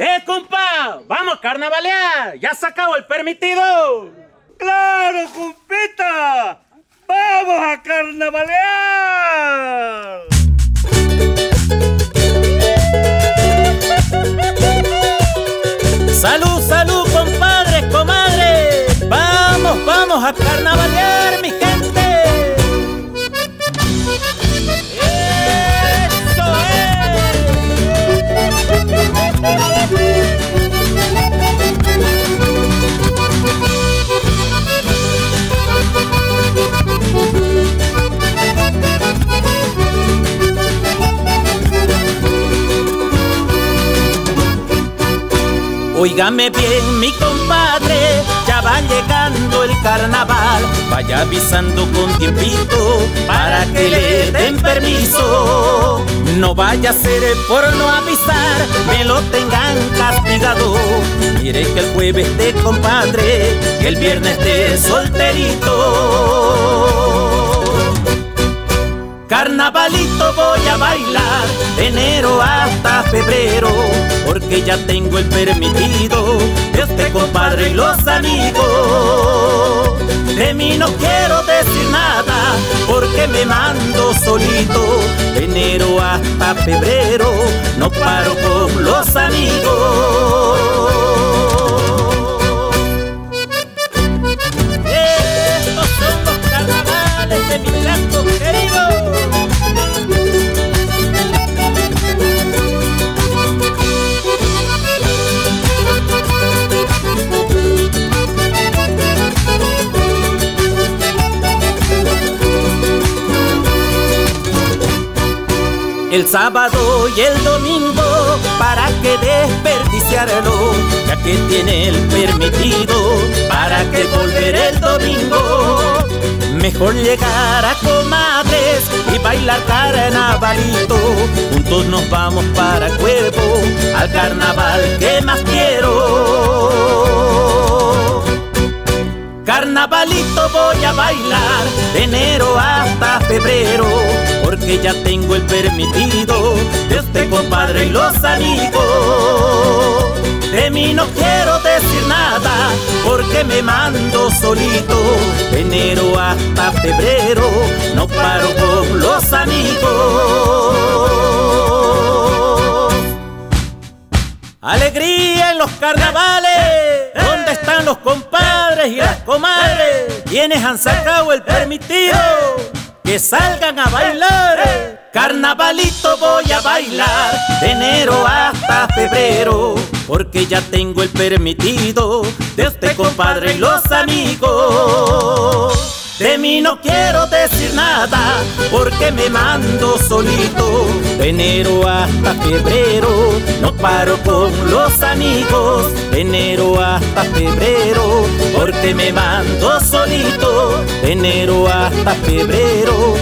¡Eh, compa! ¡Vamos a carnavalear! ¡Ya se acabó el permitido! ¡Claro, compita! ¡Vamos a carnavalear! ¡Salud, salud, compadres, comadres! ¡Vamos, vamos a carnavalear, Óigame bien, mi compadre, ya va llegando el carnaval. Vaya avisando con tiempito para que le den permiso. No vaya a ser por no avisar, me lo tengan castigado. Mire que el jueves de compadre, que el viernes de solterito. Carnavalito voy a bailar de enero hasta febrero, porque ya tengo el permitido de este compadre y los amigos. De mí no quiero decir nada, porque me mando solito, de enero hasta febrero, no paro con los amigos. El sábado y el domingo para que desperdiciarlo ya que tiene el permitido para que volver el domingo. Mejor llegar a comadres y bailar carnavalito. Juntos nos vamos para Cuervo al carnaval que más quiero. Carnavalito voy a bailar de enero hasta febrero porque ya tengo el permitido de este compadre y los amigos. De mí no quiero decir nada porque me mando solito de enero hasta febrero, no paro con los amigos. Alegría en los carnavales, ¿dónde están los compadres y las comadres? ¿Quiénes han sacado el permitido? Que salgan a bailar. Carnavalito voy a bailar de enero hasta febrero, porque ya tengo el permitido de este compadre y los amigos. De mí no quiero decir nada porque me mando solito. De enero hasta febrero no paro con los amigos. De enero hasta febrero porque me mando solito. Enero hasta febrero